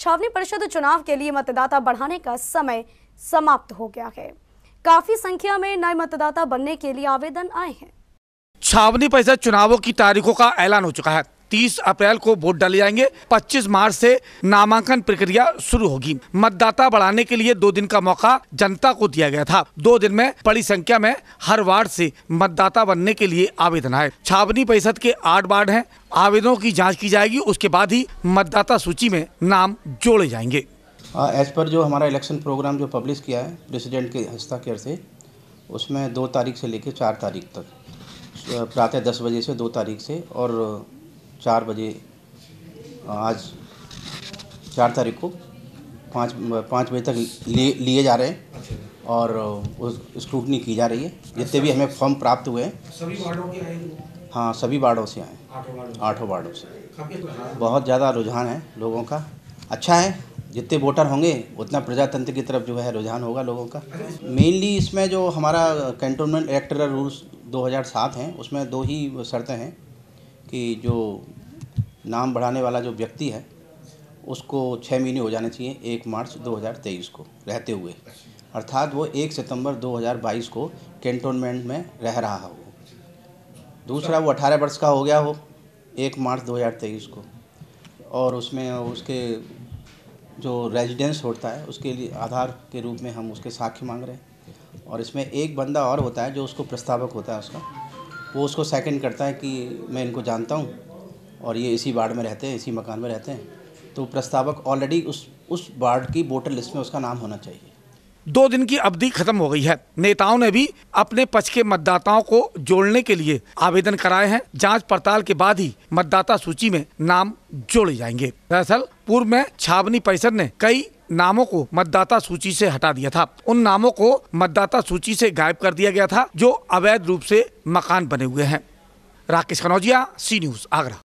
छावनी परिषद चुनाव के लिए मतदाता बढ़ाने का समय समाप्त हो गया है। काफ़ी संख्या में नए मतदाता बनने के लिए आवेदन आए हैं। छावनी परिषद चुनावों की तारीखों का ऐलान हो चुका है। 30 अप्रैल को वोट डाले जाएँगे। 25 मार्च से नामांकन प्रक्रिया शुरू होगी। मतदाता बढ़ाने के लिए दो दिन का मौका जनता को दिया गया था। दो दिन में बड़ी संख्या में हर वार्ड से मतदाता बनने के लिए आवेदन आए। छावनी परिषद के आठ वार्ड हैं। आवेदनों की जाँच की जाएगी। उसके बाद ही मतदाता सूची में नाम जोड़े जाएँगे। एज पर जो हमारा इलेक्शन प्रोग्राम जो पब्लिश किया है प्रेसिडेंट के हस्ताक्षर से, उसमें दो तारीख से लेकर चार तारीख तक, प्रातः दस बजे से दो तारीख से और चार बजे आज चार तारीख को पाँच पाँच बजे तक लिए लिए जा रहे हैं और उस स्क्रूटनी की जा रही है। जितने भी हमें फॉर्म प्राप्त हुए हैं। सभी वार्डों के आए हाँ सभी वार्डों से आए आठों वार्डों से। बहुत ज़्यादा रुझान है लोगों का। अच्छा है जितने वोटर होंगे उतना प्रजातंत्र की तरफ़ जो है रुझान होगा लोगों का। मेनली इसमें जो हमारा कैंटोनमेंट इलेक्टरल रूल्स 2007 हैं उसमें दो ही शर्तें हैं। कि जो नाम बढ़ाने वाला जो व्यक्ति है, उसको छः महीने हो जाने चाहिए, एक मार्च 2023 को रहते हुए। अर्थात वो एक सितंबर 2022 को कैंटोनमेंट में रह रहा हो। दूसरा वो अठारह वर्ष का हो गया हो, एक मार्च 2023 को। और उसमें उसके जो रेजिडेंस होता है, उसके लिए आधार के रूप में हम उसके साक्ष्य मांग रहे हैं। और इसमें एक बंदा और होता है जो उसको प्रस्तावक होता है उसका वो उसको सेकंड करता है कि मैं इनको जानता हूँ और ये इसी वार्ड में रहते हैं, इसी मकान में रहते हैं। तो प्रस्तावक ऑलरेडी उस उस वार्ड की वोटर लिस्ट में उसका नाम होना चाहिए। दो दिन की अवधि खत्म हो गई है। नेताओं ने भी अपने पक्ष के मतदाताओं को जोड़ने के लिए आवेदन कराए हैं। जाँच पड़ताल के बाद ही मतदाता सूची में नाम जोड़े जाएँगे। दरअसल, पूर्व में छावनी परिषद ने कई नामों को मतदाता सूची से हटा दिया था। उन नामों को मतदाता सूची से गायब कर दिया गया था, जो अवैध रूप से मकान बने हुए हैं। Rakesh Kanaujia C News, Agra.